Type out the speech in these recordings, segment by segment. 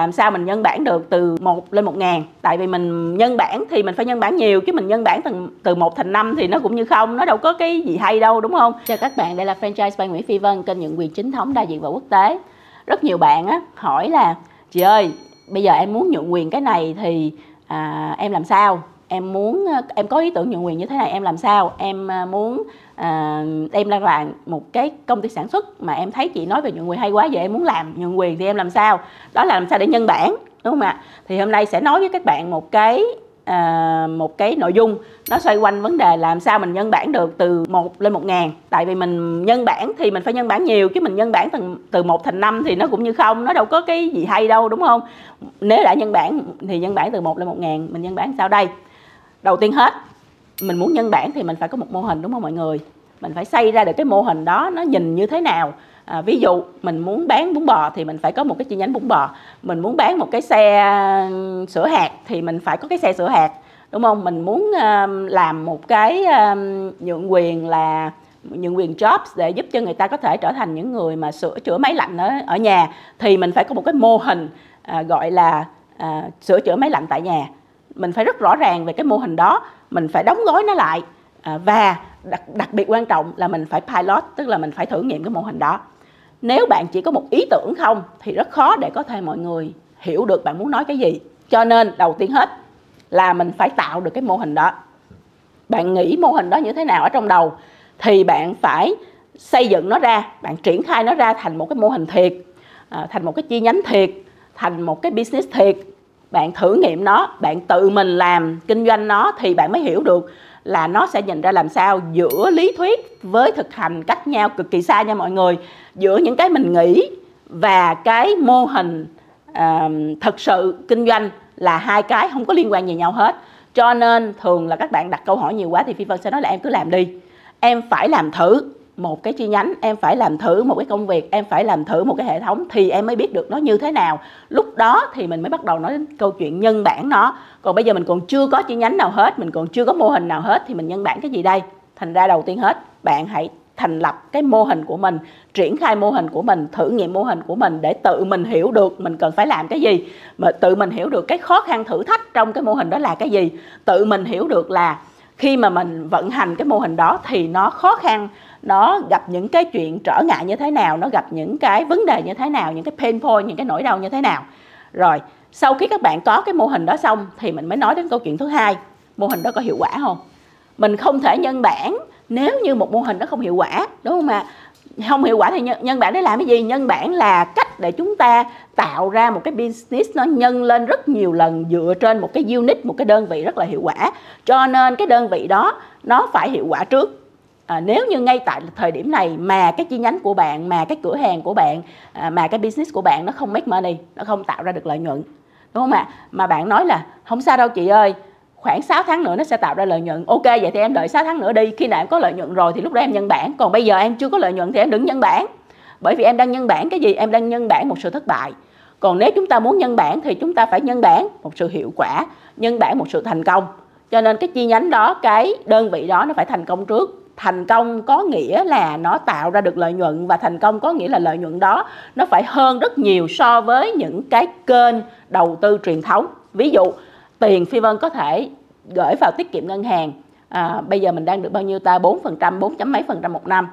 làm sao mình nhân bản được từ 1 lên 1 ngàn? Tại vì mình nhân bản thì mình phải nhân bản nhiều chứ mình nhân bản từ từ 1 thành 5 thì nó cũng như không nó đâu có cái gì hay đâu đúng không? Chào các bạn đây là franchise by Nguyễn Phi Vân kênh nhận quyền chính thống đa diện và quốc tế. Rất nhiều bạn á hỏi là chị ơi bây giờ em muốn nhượng quyền cái này thì à, em làm sao? Em muốn ờ, em có ý tưởng nhượng quyền như thế này em làm sao? Em ờ, muốn ờ, à, em ra làm một cái công ty sản xuất mà em thấy chị nói về nhượng quyền hay quá vậy em muốn làm nhượng quyền thì em làm sao? Đó là làm sao để nhân bản đúng không ạ? Thì hôm nay sẽ nói với các bạn một cái à, một cái nội dung. Nó xoay quanh vấn đề làm sao mình nhân bản được từ 1 lên 1 ngàn. Tại vì mình nhân bản thì mình phải nhân bản nhiều chứ mình nhân bản từ, từ 1 thành 5 thì nó cũng như không nó đâu có cái gì hay đâu đúng không? Nếu đã nhân bản thì nhân bản từ 1 lên 1 ngàn mình nhân bản sao đây? Đầu tiên hết mình muốn nhân bản thì mình phải có một mô hình đúng không mọi người? Mình phải xây ra được cái mô hình đó nó nhìn như thế nào? À, ví dụ mình muốn bán bún bò thì mình phải có một cái chi nhánh bún bò. Mình muốn bán một cái xe sữa hạt thì mình phải có cái xe sữa hạt đúng không? Mình muốn uh, làm một cái uh, nhượng quyền là nhượng quyền jobs để giúp cho người ta có thể trở thành những người mà sửa chữa máy lạnh ở ở nhà. Thì mình phải có một cái mô hình uh, gọi là uh, sửa chữa máy lạnh tại nhà mình phải rất rõ ràng về cái mô hình đó mình phải đóng gói nó lại. À, và đặc, đặc biệt quan trọng là mình phải pilot tức là mình phải thử nghiệm cái mô hình đó. Nếu bạn chỉ có một ý tưởng không thì rất khó để có thể mọi người hiểu được bạn muốn nói cái gì. Cho nên đầu tiên hết là mình phải tạo được cái mô hình đó. Bạn nghĩ mô hình đó như thế nào ở trong đầu thì bạn phải xây dựng nó ra bạn triển khai nó ra thành một cái mô hình thiệt à, thành một cái chi nhánh thiệt thành một cái business thiệt bạn thử nghiệm nó bạn tự mình làm kinh doanh nó thì bạn mới hiểu được là nó sẽ nhìn ra làm sao giữa lý thuyết với thực hành cách nhau cực kỳ xa nha mọi người. Giữa những cái mình nghĩ và cái mô hình uh, thực sự kinh doanh là hai cái không có liên quan gì nhau hết. Cho nên thường là các bạn đặt câu hỏi nhiều quá thì phi vân sẽ nói là em cứ làm đi em phải làm thử một cái chi nhánh, em phải làm thử một cái công việc, em phải làm thử một cái hệ thống thì em mới biết được nó như thế nào. Lúc đó thì mình mới bắt đầu nói đến câu chuyện nhân bản nó. Còn bây giờ mình còn chưa có chi nhánh nào hết, mình còn chưa có mô hình nào hết thì mình nhân bản cái gì đây? Thành ra đầu tiên hết, bạn hãy thành lập cái mô hình của mình, triển khai mô hình của mình, thử nghiệm mô hình của mình để tự mình hiểu được mình cần phải làm cái gì. Mà tự mình hiểu được cái khó khăn thử thách trong cái mô hình đó là cái gì? Tự mình hiểu được là khi mà mình vận hành cái mô hình đó thì nó khó khăn, nó gặp những cái chuyện trở ngại như thế nào, nó gặp những cái vấn đề như thế nào, những cái pain point, những cái nỗi đau như thế nào. Rồi, sau khi các bạn có cái mô hình đó xong thì mình mới nói đến câu chuyện thứ hai, mô hình đó có hiệu quả không? Mình không thể nhân bản nếu như một mô hình đó không hiệu quả, đúng không ạ? Không hiệu quả thì nhân, nhân bản để làm cái gì? Nhân bản là cách để chúng ta tạo ra một cái business nó nhân lên rất nhiều lần dựa trên một cái unit một cái đơn vị rất là hiệu quả. Cho nên cái đơn vị đó nó phải hiệu quả trước. À, nếu như ngay tại thời điểm này mà cái chi nhánh của bạn mà cái cửa hàng của bạn à, mà cái business của bạn nó không make money nó không tạo ra được lợi nhuận. Đúng không ạ? Mà bạn nói là không sao đâu chị ơi khoảng 6 tháng nữa nó sẽ tạo ra lợi nhuận. Ok, vậy thì em đợi 6 tháng nữa đi. Khi nào em có lợi nhuận rồi thì lúc đó em nhân bản. Còn bây giờ em chưa có lợi nhuận thì em đừng nhân bản. Bởi vì em đang nhân bản cái gì? Em đang nhân bản một sự thất bại. Còn nếu chúng ta muốn nhân bản thì chúng ta phải nhân bản một sự hiệu quả, nhân bản một sự thành công. Cho nên cái chi nhánh đó, cái đơn vị đó nó phải thành công trước. Thành công có nghĩa là nó tạo ra được lợi nhuận và thành công có nghĩa là lợi nhuận đó nó phải hơn rất nhiều so với những cái kênh đầu tư truyền thống. Ví dụ tiền phi vân có thể gửi vào tiết kiệm ngân hàng. À, bây giờ mình đang được bao nhiêu ta? 4 phần trăm 4 chấm mấy phần trăm một năm.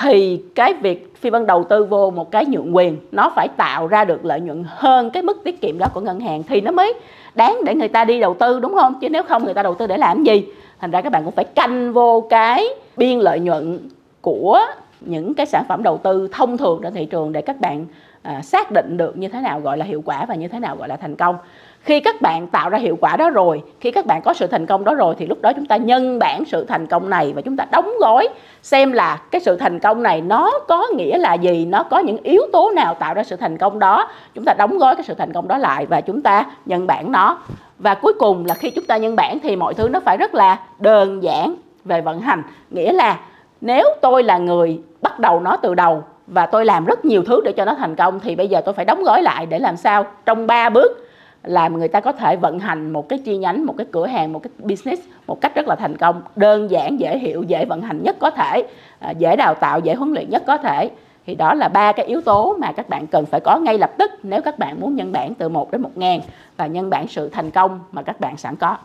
Thì cái việc phi vân đầu tư vô một cái nhượng quyền nó phải tạo ra được lợi nhuận hơn cái mức tiết kiệm đó của ngân hàng thì nó mới đáng để người ta đi đầu tư đúng không? Chứ nếu không người ta đầu tư để làm gì? Thành ra các bạn cũng phải canh vô cái biên lợi nhuận của những cái sản phẩm đầu tư thông thường trên thị trường để các bạn à, xác định được như thế nào gọi là hiệu quả và như thế nào gọi là thành công. Khi các bạn tạo ra hiệu quả đó rồi khi các bạn có sự thành công đó rồi thì lúc đó chúng ta nhân bản sự thành công này và chúng ta đóng gói xem là cái sự thành công này nó có nghĩa là gì nó có những yếu tố nào tạo ra sự thành công đó. Chúng ta đóng gói cái sự thành công đó lại và chúng ta nhân bản nó. Và cuối cùng là khi chúng ta nhân bản thì mọi thứ nó phải rất là đơn giản về vận hành nghĩa là nếu tôi là người bắt đầu nó từ đầu và tôi làm rất nhiều thứ để cho nó thành công, thì bây giờ tôi phải đóng gói lại để làm sao trong 3 bước làm người ta có thể vận hành một cái chi nhánh, một cái cửa hàng, một cái business một cách rất là thành công, đơn giản, dễ hiểu, dễ vận hành nhất có thể à, dễ đào tạo, dễ huấn luyện nhất có thể. Thì đó là ba cái yếu tố mà các bạn cần phải có ngay lập tức nếu các bạn muốn nhân bản từ 1 đến 1 ngàn và nhân bản sự thành công mà các bạn sẵn có.